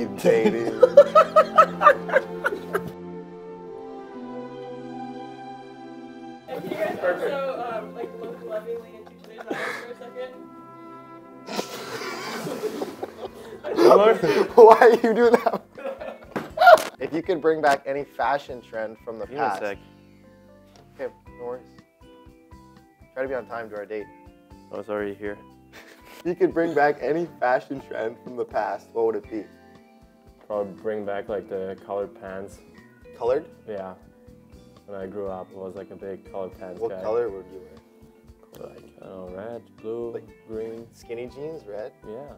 speed dating. And you guys also um, like look lovingly into each other's eyes for a second? Why are you doing that? if you could bring back any fashion trend from the Give me a past. sec. Okay, no worries. Try to be on time to our date. I was already here. If you could bring back any fashion trend from the past, what would it be? Probably bring back like the colored pants. Colored? Yeah. When I grew up, I was like a big colored pants What guy. color would you wear? Like I don't know, red, blue, Like- green. Skinny jeans, red? Yeah.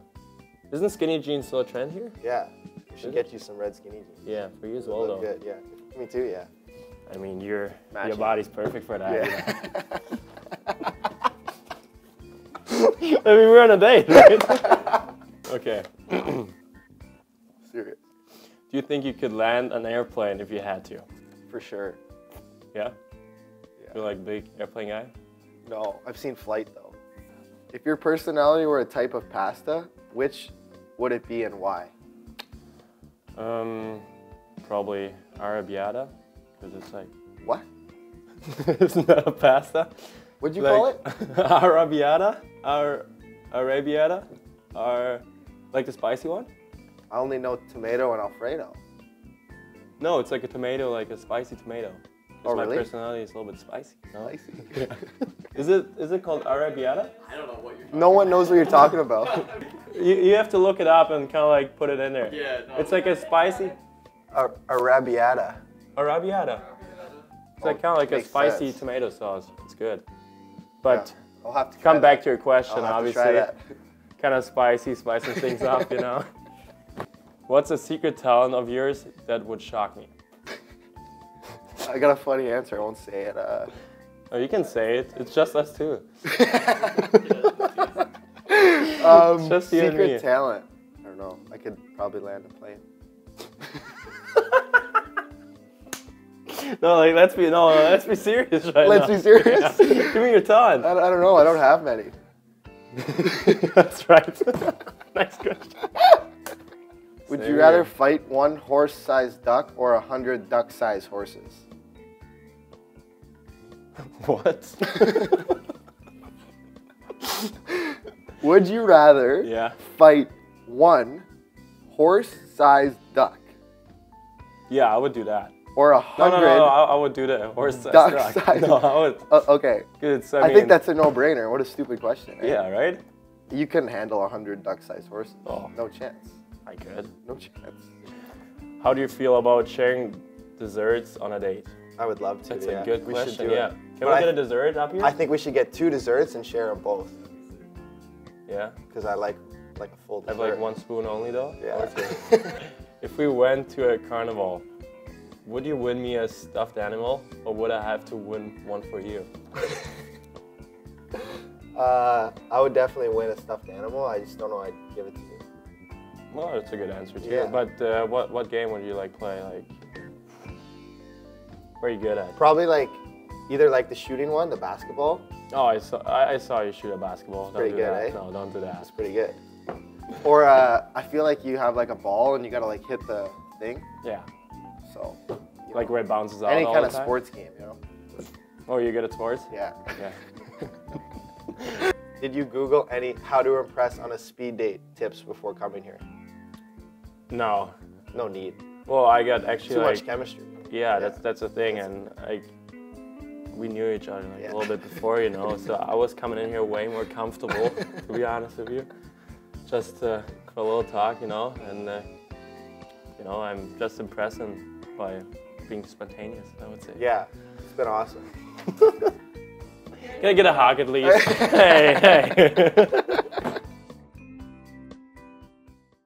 Isn't skinny jeans still a trend here? Yeah. We should Is get you some red skinny jeans. Yeah, for you as well though. good, yeah. Me too, yeah. I mean, your Matching. your body's perfect for that. Yeah. I mean, we're on a date, right? okay. Serious. Do you think you could land an airplane if you had to? For sure. Yeah. Yeah. You're like big airplane guy. No, I've seen Flight though. If your personality were a type of pasta, which would it be and why? Um, probably arrabbiata, because it's like What? isn't that a pasta? Would you like, call it? arrabbiata, Ar, arrabbiata, or like the spicy one? I only know tomato and Alfredo. No, it's like a tomato, like a spicy tomato. 'Cause Oh, my really? personality is a little bit spicy. No? Spicy. Is it is it called arrabbiata? I don't know what you're. no one knows what you're talking about. You, you have to look it up and kind of like put it in there. Yeah, no. It's like a spicy A arrabbiata. arrabbiata. It's like oh, kind of like a spicy sense. tomato sauce. It's good. But Yeah, I'll have to come try back that. to your question, I'll have to obviously. try that. Kind of spicy, spicing things up, you know. What's a secret talent of yours that would shock me? I got a funny answer. I won't say it. Uh, Oh, you can say it. It's just us two. um, just you and secret talent. I don't know. I could probably land a plane. No, like let's be no, no, let's be serious right Let's now. be serious. Yeah. Give me your talent. I, I don't know. I don't have many. That's right. nice question. Would you rather fight one horse-sized duck or a hundred duck-sized horses? What? Would you rather yeah. fight one horse-sized duck Yeah, I would do that. or a hundred? no, no, no I, I would do that. Horse-sized Duck. No, I would. Uh, okay, Good. I, I, mean, think that's a no-brainer. What a stupid question. Yeah, right? You couldn't handle a hundred duck-sized horses. Oh. No chance. I could. No chance. How do you feel about sharing desserts on a date? I would love to. That's yeah. a good we question. do Yeah. It. Can But we I- get a dessert up here? I think we should get two desserts and share them both yeah. because I like like a full i Have dessert. like one spoon only though. Yeah. If we went to a carnival, would you win me a stuffed animal, or would I have to win one for you? uh, I would definitely win a stuffed animal. I just don't know. I'd give it to you. Well, that's a good answer too. Yeah. But uh, what what game would you like play? Like, where are you good at? Probably like either like the shooting one, the basketball. Oh, I saw I, I saw you shoot a basketball. Pretty do good, that. eh? No, don't do that. That's pretty good. Or uh, I feel like you have like a ball and you gotta like hit the thing. Yeah, So you like know, where it bounces out. any kind of time? sports game, you know. Oh, you're good at sports? Yeah. Yeah. Did you Google any how to impress on a speed date tips before coming here? No. No need. Well, I got actually Too like much chemistry. yeah, that's that's the thing, and like we knew each other like Yeah. a little bit before, you know. So I was coming in here way more comfortable, to be honest with you, just uh, for a little talk, you know, and uh, you know I'm just impressed by being spontaneous. I would say. Yeah, it's been awesome. Can I get a hug at least? hey, hey.